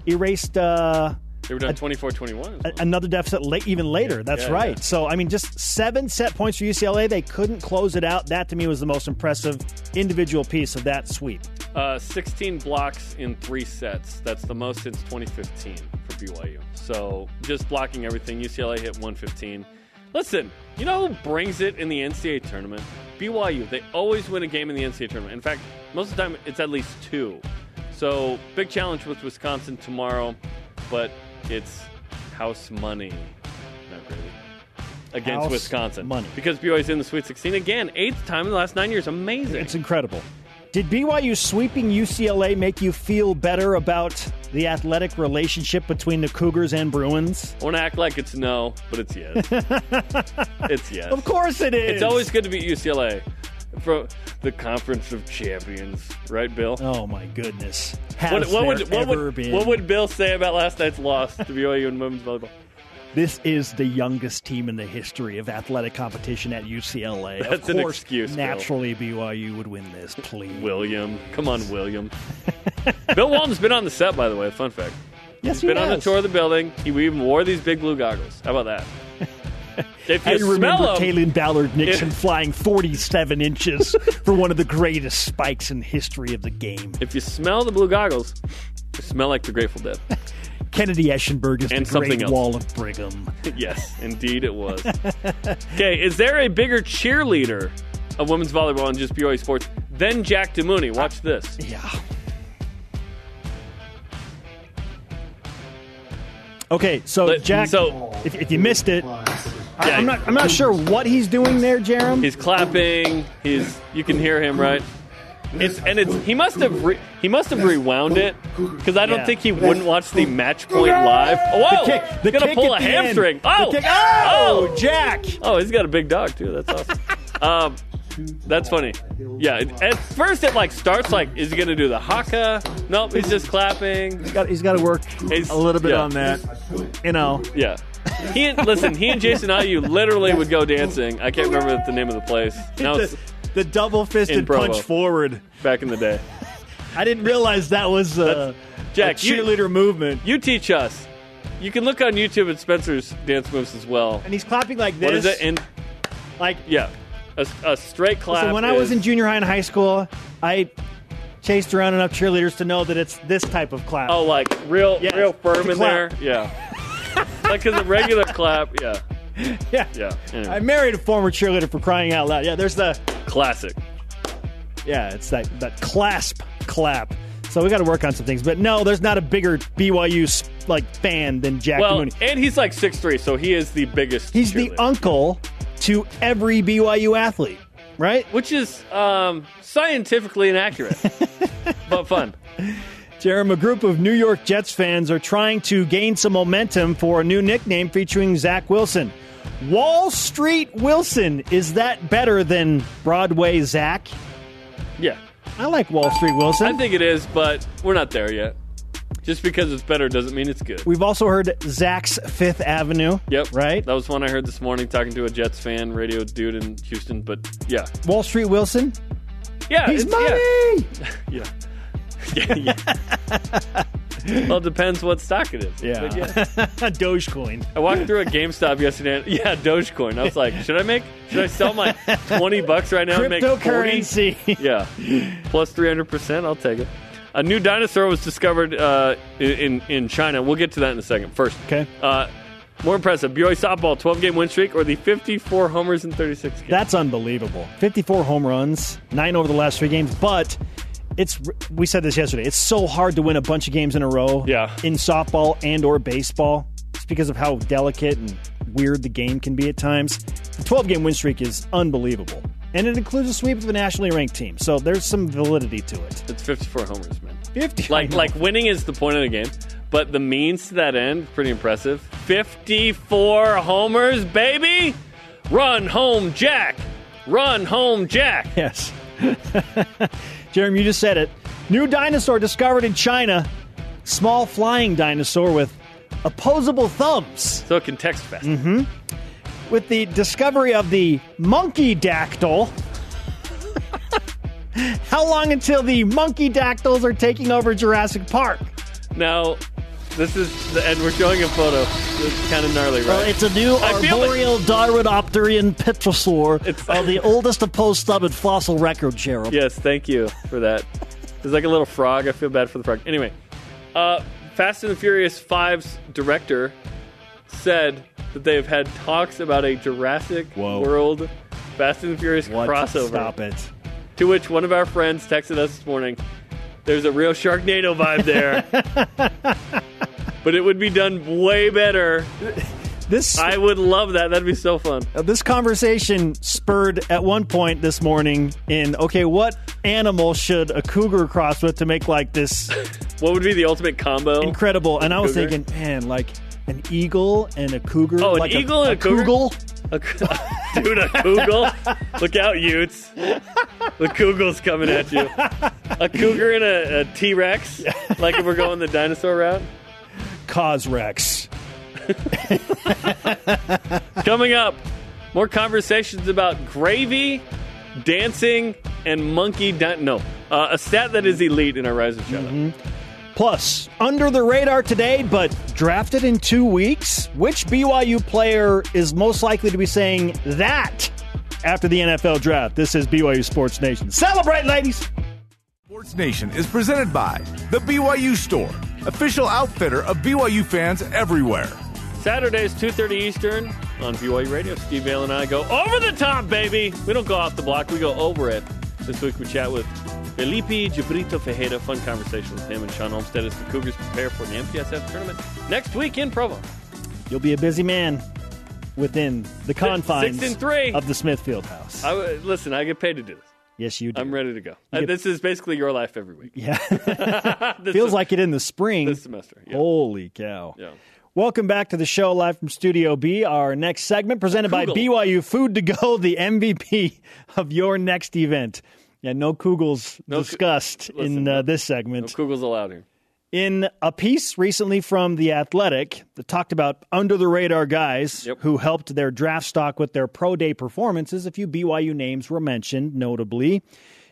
erased. Uh, they were down 24 21. Well. Another deficit late, even later. That's yeah, right. Yeah. So, I mean, just seven set points for UCLA. They couldn't close it out. That, to me, was the most impressive individual piece of that sweep. Uh, 16 blocks in three sets. That's the most since 2015 for BYU. So, just blocking everything. UCLA hit 115. Listen, you know who brings it in the NCAA tournament? BYU. They always win a game in the NCAA tournament. In fact, most of the time it's at least two. So, big challenge with Wisconsin tomorrow, but it's house money. Not really. Against house Wisconsin. Money. Because BYU's in the Sweet 16 again. Eighth time in the last nine years. Amazing. It's incredible. Did BYU sweeping UCLA make you feel better about the athletic relationship between the Cougars and Bruins? I want to act like it's no, but it's yes. it's yes. Of course it is. It's always good to beat UCLA from the Conference of Champions, right, Bill? Oh my goodness! What, Has what would there what ever would been? what would Bill say about last night's loss to BYU in women's volleyball? This is the youngest team in the history of athletic competition at UCLA. That's of an course, excuse, Bill. Naturally, BYU would win this. Please, William, come on, William. Bill Walton's been on the set, by the way. Fun fact. yes, He's he been on the tour of the building. He even wore these big blue goggles. How about that? If I you remember smell 'em- Taylor Ballard Nixon Yeah. flying 47 inches for one of the greatest spikes in history of the game. if you smell the blue goggles, you smell like the Grateful Dead. Kennedy Eschenburg is And the something Great else. Wall of Brigham. yes, indeed it was. okay, is there a bigger cheerleader of women's volleyball in just BYU sports than Jack DeMooney? Watch this. Uh, yeah. Okay, so Let- Jack, so- if, if you missed it, I. I'm not I'm not sure what he's doing there, Jerem. He's clapping. He's you can hear him right. It's and it's he must have re, he must have rewound it because I don't Yeah. think he wouldn't watch the match point live. Oh, whoa! the kick, the he's gonna kick pull a at the end. hamstring. The Oh, kick- oh, oh, Jack. oh, he's got a big dog too. That's awesome. um, that's funny. Yeah. it- At first, it like starts like, is he gonna do the haka? Nope, he's just clapping. He's got, he's got to work He's- a little bit yeah. on that. You know, Yeah. He and, listen, he and Jason Ayu literally would go dancing. I can't remember the name of the place. Now it's the, the double In fisted Provo. punch forward. back in the day. I didn't realize that was uh, Jack, a you- cheerleader movement. You teach us. You can look on YouTube at Spencer's dance moves as well. And he's clapping like this. What is it? And like yeah, a, a straight clap. so when I was is- in junior high and high school, I chased around enough cheerleaders to know that it's this type of clap. oh, like real, Yes, real firm it's a in there. clap. Yeah, like because a regular clap. Yeah, yeah. yeah. Anyway. I married a former cheerleader for crying out loud. Yeah, there's the Classic. yeah, it's that that clasp clap. So we got to work on some things. But no, there's not a bigger BYU like fan than Jack Well, Mooney. and he's like six three, so he is the biggest. He's the uncle to every BYU athlete, right? which is um, scientifically inaccurate, but fun. Jerem, a group of New York Jets fans are trying to gain some momentum for a new nickname featuring Zach Wilson. Wall Street Wilson. Is that better than Broadway Zach? Yeah, I like Wall Street Wilson. I think it is, but we're not there yet. Just because it's better doesn't mean it's good. We've also heard Zach's Fifth Avenue. Yep. Right? That was one I heard this morning talking to a Jets fan, radio dude in Houston. But yeah. Wall Street Wilson. Yeah. He's money. Yeah. Yeah. yeah, yeah. well, it depends what stock it is. But yeah. Dogecoin. I walked through a GameStop yesterday. And, yeah, Dogecoin. I was like, should I make? Should I sell my twenty bucks right now and make? Cryptocurrency. Yeah, plus three hundred percent. I'll take it. A new dinosaur was discovered uh, in in China. We'll get to that in a second. First, Okay. Uh, more impressive: BYU softball twelve game win streak or the fifty four homers in thirty six games. That's unbelievable. 54 home runs, nine over the last three games. But it's we said this yesterday. It's so hard to win a bunch of games in a row. Yeah. In softball and or baseball, it's because of how delicate and weird the game can be at times. The 12 game win streak is unbelievable, and it includes a sweep of a nationally ranked team. So there's some validity to it. It's fifty four homers, man. 50. Like like winning is the point of the game, but the means to that end pretty impressive. Fifty four homers, baby. Run home, Jack. Run home, Jack. Yes. Jeremy, you just said it. New dinosaur discovered in China. Small flying dinosaur with opposable thumbs. So it can text fast. Mm-hmm. With the discovery of the monkey dactyl. How long until the monkey dactyls are taking over Jurassic Park? Now, this is the, and we're showing a photo. It's kind of gnarly, right? Well, it's a new I feel like- arboreal Darwinopteran pterosaur, It's- uh, the oldest opposed stubborn fossil record, Gerald. Yes, thank you for that. It's like a little frog. I feel bad for the frog. Anyway, uh, Fast and the Furious 5's director said that they have had talks about a Jurassic Whoa. World Fast and the Furious What? crossover. Stop it. To which one of our friends texted us this morning. There's a real Sharknado vibe there, but it would be done way better. This I would love that. That'd be so fun. Uh, this conversation spurred at one point this morning in okay, what animal should a cougar cross with to make like this What would be the ultimate combo? incredible? And I was Cougar? thinking, man, like an eagle and a cougar. Oh, an like eagle and a cougar? cougar? A, dude, a Kugel. Look out, Utes. The Kugel's coming at you. A cougar and a, a T Rex. Like if we're going the dinosaur route. Cosrex. Coming up, more conversations about gravy, dancing, and monkey. Di- no, uh, a stat that is elite in our Rise and Shout Out. Plus, under the radar today, but drafted in two weeks. Which BYU player is most likely to be saying that after the NFL draft? This is BYU Sports Nation. Celebrate, ladies! Sports Nation is presented by The BYU Store, official outfitter of BYU fans everywhere. Saturdays, 2.30 Eastern on BYU Radio. Steve Vale and I go over the top, baby. We don't go off the block, we go over it. This week we chat with Felipe Gibrito Fejeda. Fun conversation with him and Shawn Olmstead as the Cougars prepare for the MPSF tournament next week in Provo. You'll be a busy man within the confines six and three. of the Smith Fieldhouse. I, w- listen, I get paid to do this. Yes, you do. I'm ready to go. Uh, get- this is basically your life every week. yeah, feels is- like it in the spring. this semester. Yeah. Holy cow! yeah. Welcome back to the show live from Studio B. Our next segment presented by BYU Food to Go, the MVP of your next event. Yeah, no Kugels No discussed Listen, in uh, no- this No segment. Kugels allowed here. In a piece recently from The Athletic that talked about under the radar guys Yep. who helped their draft stock with their pro day performances, a few BYU names were mentioned, notably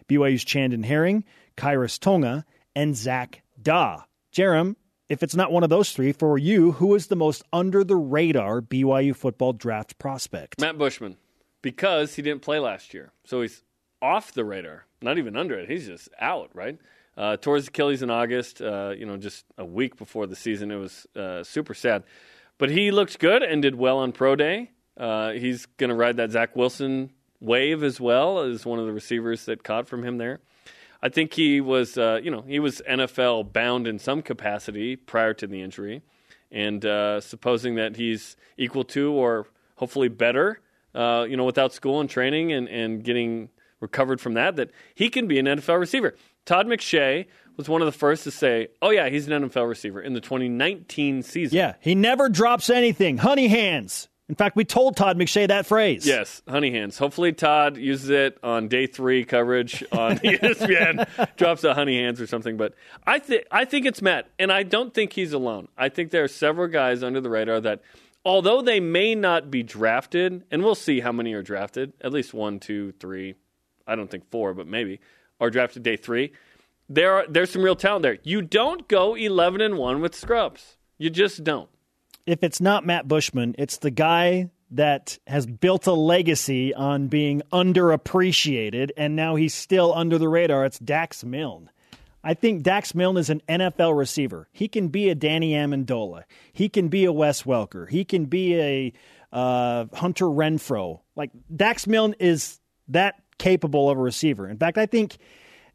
BYU's Chandon Herring, Khyiris Tonga, and Zach Daw. Jerem, if it's not one of those three, for you, who is the most under the radar BYU football draft prospect? Matt Bushman, because he didn't play last year, so he's off the radar. Not even under it. He's just out. Right. Uh, his Achilles in August. Uh, you know, just a week before the season. It was uh, super sad, but he looked good and did well on pro day. Uh, he's going to ride that Zach Wilson wave as well as one of the receivers that caught from him there. I think he was, uh, you know, he was NFL bound in some capacity prior to the injury, and uh, supposing that he's equal to or hopefully better, you know, without school and training and, and getting recovered from that, that he can be an NFL receiver. Todd McShay was one of the first to say, "Oh yeah, he's an NFL receiver" in the 2019 season. Yeah, he never drops anything. Honey hands. In fact, we told Todd McShay that phrase. Yes, honey hands. Hopefully, Todd uses it on day three coverage on ESPN, drops a honey hands or something. But I think I think it's Matt, and I don't think he's alone. I think there are several guys under the radar that, although they may not be drafted, and we'll see how many are drafted. At least one, two, three. I don't think four, but maybe are drafted day three. There are there's some real talent there. You don't go eleven and one with scrubs. You just don't. if it's not Matt Bushman, it's the guy that has built a legacy on being underappreciated, and now he's still under the radar. It's Dax Milne. I think Dax Milne is an NFL receiver. He can be a Danny Amendola. He can be a Wes Welker. He can be a uh, Hunter Renfrow. Like Dax Milne is that capable of a receiver. In fact, I think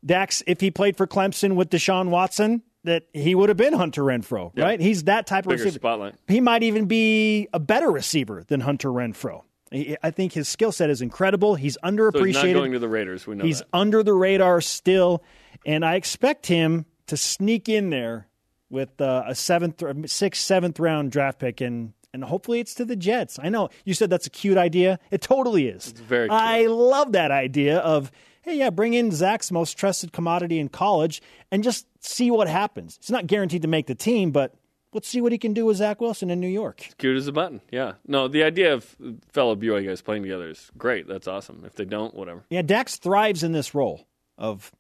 Dax, if he played for Clemson with Deshaun Watson, that he would have been Hunter Renfrow, right? He's that type of Bigger receiver. spotlight. He might even be a better receiver than Hunter Renfrow. I think his skill set is incredible. He's So he's underappreciated. not going to the Raiders. We know he's that. under the radar still, and I expect him to sneak in there with uh, a seventh, sixth, seventh round draft pick, and and hopefully it's to the Jets. I know you said that's a cute idea. It totally is. It's very cute. I love that idea of hey, yeah, bring in Zach's most trusted commodity in college and just see what happens. It's not guaranteed to make the team, but let's see what he can do with Zach Wilson in New York. It's Cute as a button. Yeah. No, the idea of fellow BYU guys playing together is great. That's awesome. If they don't, whatever. Yeah, Dax thrives in this role of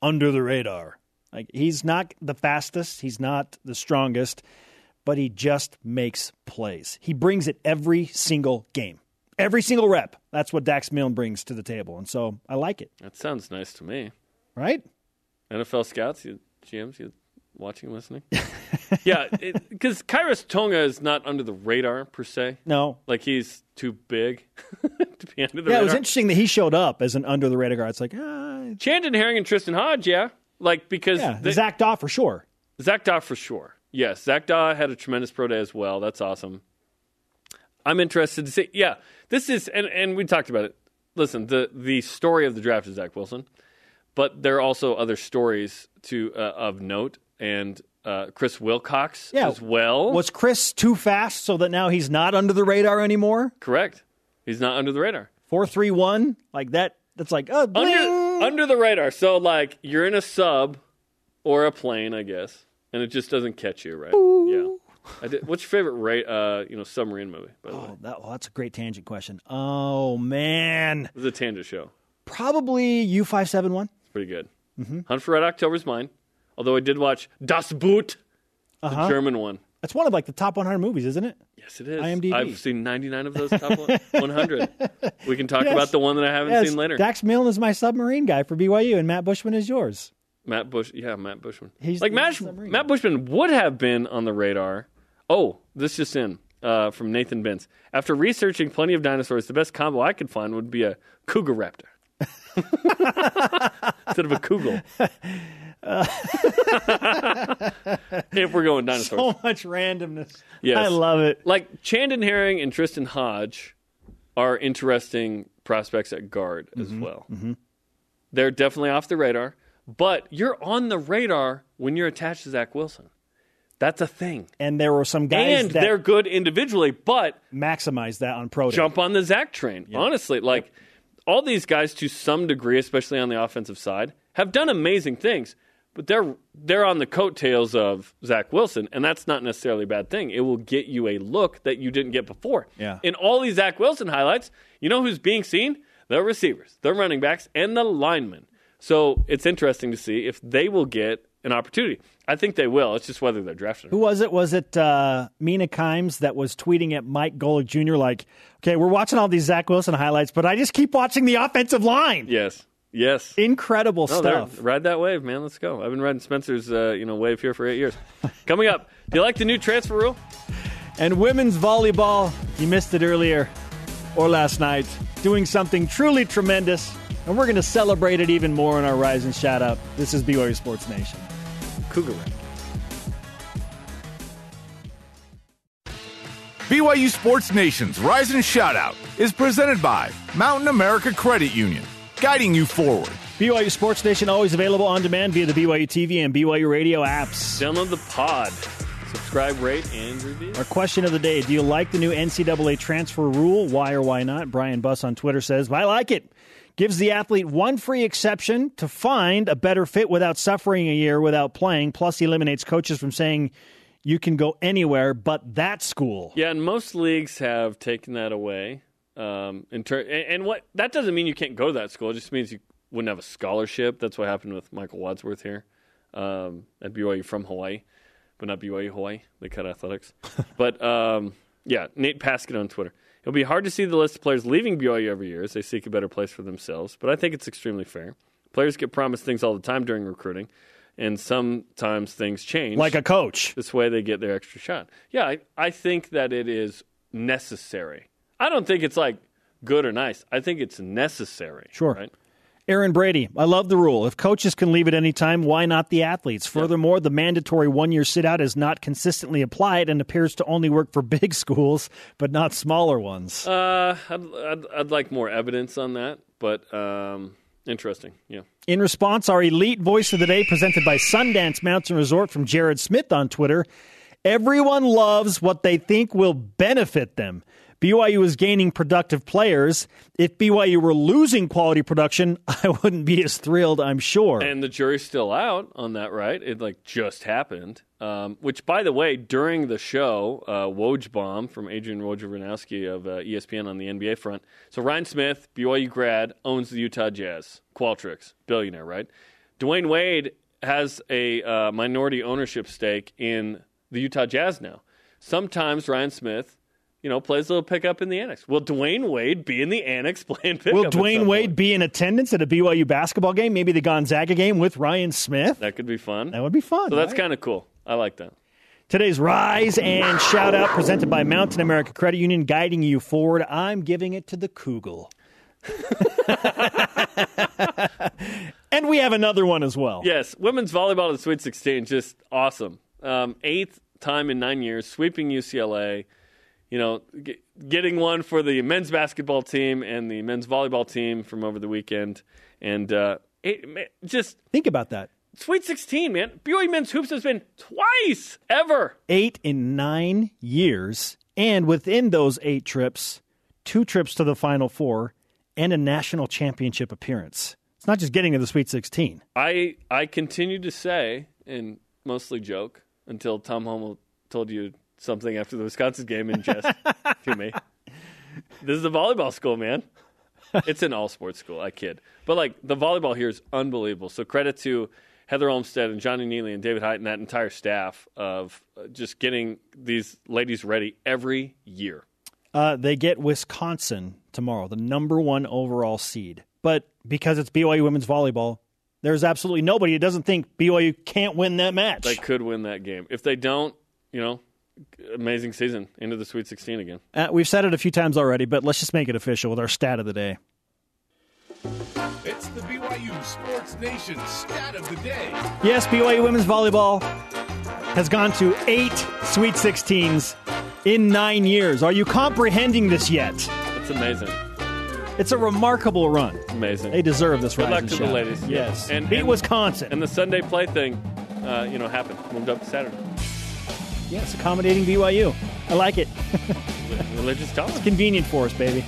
under the radar. Like he's not the fastest, he's not the strongest, but he just makes plays. He brings it every single game. Every single rep. That's what Dax Milne brings to the table. And so I like it, That sounds nice to me. right? NFL scouts, you GMs, you watching, listening? yeah, because Khyiris Tonga is not under the radar per se. No. Like he's too big to be under the radar. Yeah, it was interesting that he showed up as an under the radar guy. It's like, ah, Chandon Herring and Tristan Hodge, yeah. Like because yeah, they- Zach Daw for sure. Zach Daw for sure. Yes, Zach Daw had a tremendous pro day as well. That's awesome. I'm interested to see. Yeah, this is and and we talked about it. Listen, the the story of the draft is Zach Wilson, but there are also other stories to uh, of note and uh, Chris Wilcox Yeah. as well. Was Chris too fast so that now he's not under the radar anymore? correct? He's not under the radar. Four three one like that. That's like oh. Under under the radar. So like you're in a sub or a plane, I guess, and it just doesn't catch you, right? Yeah. I did, what's your favorite ra- uh, you know submarine movie? By the way, Oh, that, well, that's a great tangent question. Oh man, It was a tangent show. probably U five seven one. It's pretty good. Mm-hmm. Hunt for Red October is mine. Although I did watch Das Boot, Uh-huh. the German one. That's one of like the top 100 movies, isn't it? Yes, it is. IMDb. I've seen 99 of those top 100. We can talk Yes. about the one that I haven't Yes, seen later. Dax Milne is my submarine guy for BYU, and Matt Bushman is yours. Matt Bush, yeah, Matt Bushman. He's- like Matt, Matt Bushman would have been on the radar. Oh, this just in uh, from Nathan Bentz. After researching plenty of dinosaurs, the best combo I could find would be a cougar raptor instead of a kugel. if we're going dinosaurs, So much randomness. Yes. I love it. like Chandon Herring and Tristan Hodge are interesting prospects at guard as Mm-hmm. well. They're definitely off the radar, but you're on the radar when you're attached to Zach Wilson. That's a thing. And there were some guys And that they're good individually, but maximize that on pro day. jump on the Zach train. Honestly, like all these guys to some degree, especially on the offensive side, have done amazing things. but they're they're on the coattails of Zach Wilson, and that's not necessarily a bad thing. It will get you a look that you didn't get before. Yeah. In all these Zach Wilson highlights, you know who's being seen? The receivers, the running backs, and the linemen. So it's interesting to see if they will get an opportunity. I think they will. It's just whether they're drafted. Who was it? Was it uh, Mina Kimes that was tweeting at Mike Golic Jr. like, "Okay, we're watching all these Zach Wilson highlights, but I just keep watching the offensive line." Yes. Yes. Incredible No, stuff. ride that wave, man. Let's go. I've been riding Spencer's, uh, you know, wave here for eight years. Coming up, do you like the new transfer rule? And women's volleyball, you missed it earlier or last night, doing something truly tremendous, and we're going to celebrate it even more in our Rise and Shout Out. This is BYU Sports Nation. Cougar Rank. BYU Sports Nation's Rise and Shoutout is presented by Mountain America Credit Union, guiding you forward. BYU Sports Nation always available on demand via the BYU TV and BYU radio apps. Download the pod. Subscribe, rate, and review. Our question of the day Do you like the new NCAA transfer rule? Why or why not? Brian Buss on Twitter says, I like it. Gives the athlete one free exception to find a better fit without suffering a year without playing, plus eliminates coaches from saying you can go anywhere but that school. Yeah, and most leagues have taken that away. Um, in ter- and, what that doesn't mean you can't go to that school. It just means you wouldn't have a scholarship. That's what happened with Michael Wadsworth here um, at BYU from Hawaii, but not BYU Hawaii. They cut athletics. but um, yeah, Nate Paskett on Twitter. It'll be hard to see the list of players leaving BYU every year as they seek a better place for themselves, but I think it's extremely fair. Players get promised things all the time during recruiting, and sometimes things change. Like a coach. This way they get their extra shot. Yeah, I, I think that it is necessary. I don't think it's like good or nice. I think it's necessary. Sure. Right? Aaron Brady, I love the rule. If coaches can leave at any time, why not the athletes? Furthermore, the mandatory one year sit out is not consistently applied and appears to only work for big schools, but not smaller ones. Uh, I'd, I'd, I'd like more evidence on that, but um, interesting. Yeah. In response, our elite voice of the day presented by Sundance Mountain Resort from Jared Smith on Twitter. Everyone loves what they think will benefit them. BYU is gaining productive players. If BYU were losing quality production, I wouldn't be as thrilled, I'm sure. And the jury's still out on that, right? It like just happened. Um, which, by the way, during the show, uh, Wojbomb from Adrian Wojnarowski of uh, ESPN on the NBA front. So Ryan Smith, BYU grad, owns the Utah Jazz. Qualtrics, billionaire, right? Dwyane Wade has a uh, minority ownership stake in the Utah Jazz now. Sometimes Ryan Smith, you know, plays a little pickup in the annex. Will Dwyane Wade be in the annex playing pickup? Will Dwyane Wade point? be in attendance at a BYU basketball game, maybe the Gonzaga game with Ryan Smith? That could be fun. That would be fun. So that's kind of cool. I like that. Today's Rise and Shout Out presented by Mountain America Credit Union, guiding you forward. I'm giving it to the Kugel. and we have another one as well. Yes, women's volleyball to the Sweet 16, just awesome. Um, eighth time in nine years, sweeping UCLA. You know, g- getting one for the men's basketball team and the men's volleyball team from over the weekend, and uh, it, ma- just Think about that. Sweet 16, man. BYU men's hoops has been twice ever. Eight in nine years. And within those eight trips, two trips to the Final Four and a national championship appearance. It's not just getting to the Sweet 16. I I continue to say, and mostly joke, until Tom Hummel told you something after the Wisconsin game in jest to me. This is a volleyball school, man. It's an all sports school. I kid, but like the volleyball here is unbelievable. So credit to Heather Olmstead and Johnny Neely and David Height and that entire staff of uh, just getting these ladies ready every year. Uh, they get Wisconsin tomorrow, the number one overall seed. But because it's BYU women's volleyball, there's absolutely nobody who doesn't think BYU can't win that match. They could win that game. If they don't, you know, amazing season into the Sweet 16 again. Uh, we've said it a few times already, but let's just make it official with our stat of the day. It's the BYU Sports Nation stat of the day. Yes, BYU women's volleyball has gone to eight Sweet 16s in nine years. Are you comprehending this yet? It's amazing. It's a remarkable run. Amazing. They deserve this Good luck and to the ladies. Yes, And- beat and- Wisconsin. And the Sunday play thing, uh, you know, happened. Moved up to Saturday. Yes, accommodating BYU. I like it. Religious tolerance. Convenient for us, baby.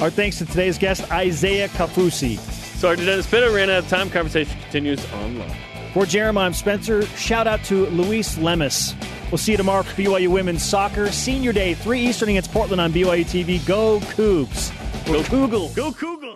Our thanks to today's guest, Isaiah Kaufusi. Sergeant Dennis Pitta ran out of time. Conversation continues online. For Jeremiah I'm Spencer, shout out to Luis Lemus. We'll see you tomorrow for BYU Women's Soccer. Senior Day, 3 Eastern against Portland on BYU TV. Go Cougs. Go Google. Go Cougs.